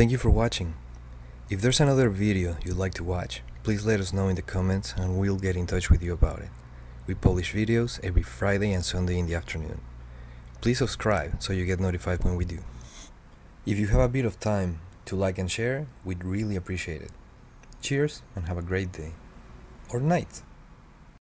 Thank you for watching. If there's another video you'd like to watch, please let us know in the comments and we'll get in touch with you about it. We publish videos every Friday and Sunday in the afternoon. Please subscribe so you get notified when we do. If you have a bit of time to like and share, we'd really appreciate it. Cheers and have a great day. Or night.